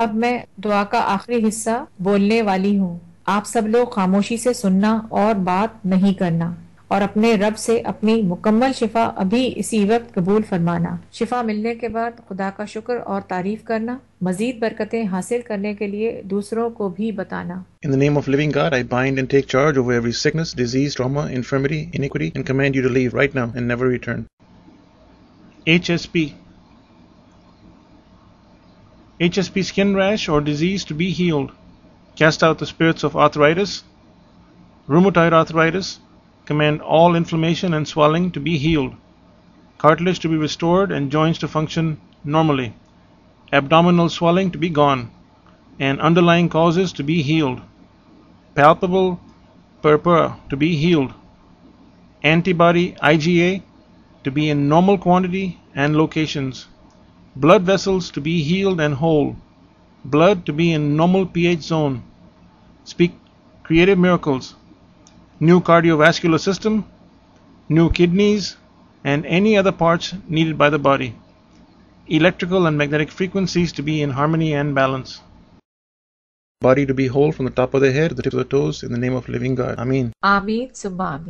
अब मैं दुआ का आखिरी हिस्सा बोलने वाली हूँ आप सब लोग खामोशी से सुनना और बात नहीं करना और अपने रब से अपनी मुकम्मल शिफा अभी इसी वक्त कबूल फरमाना शिफा मिलने के बाद खुदा का शुक्र और तारीफ़ करना मजीद बरकतें हासिल करने के लिए दूसरों को भी बताना In the name of living God, I bind and take charge over every sickness, disease, trauma, infirmity, iniquity, and command you to leave right now and never return. HSP HSP skin rash or disease to be healed. Cast out the spirits of arthritis, rheumatoid arthritis, command all inflammation and swelling to be healed, cartilage to be restored and joints to function normally, abdominal swelling to be gone, and underlying causes to be healed, palpable purpura to be healed, antibody IgA to be in normal quantity and locations, blood vessels to be healed and whole, blood to be in normal pH zone. Speak creative miracles, new cardiovascular system, new kidneys, and any other parts needed by the body. Electrical and magnetic frequencies to be in harmony and balance. Body to be whole from the top of the head to the tip of the toes in the name of living God. Amin. Amin. Summa.